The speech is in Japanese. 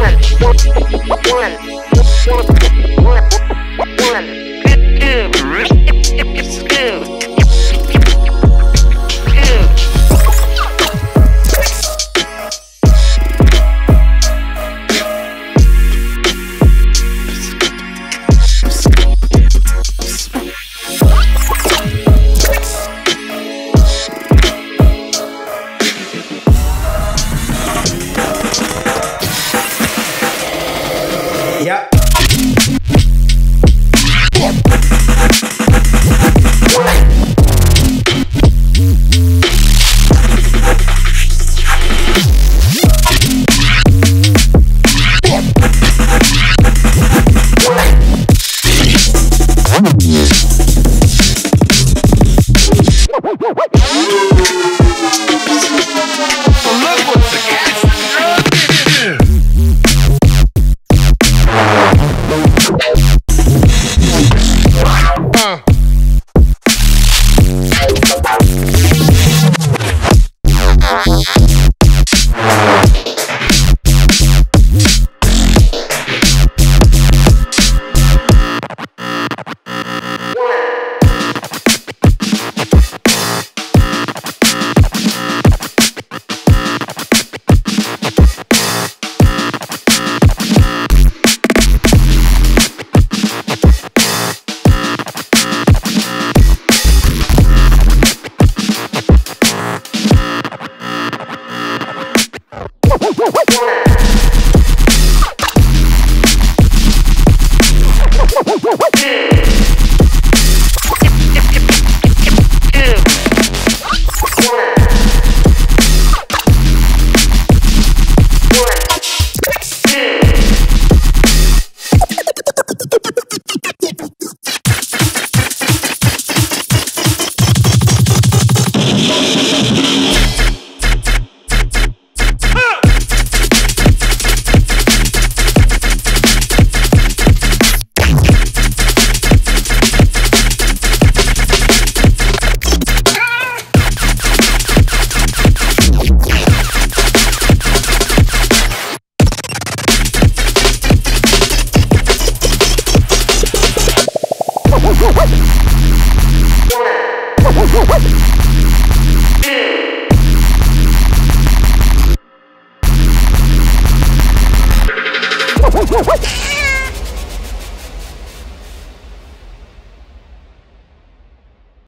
one, one, one, one. Yeah. Yeah. What?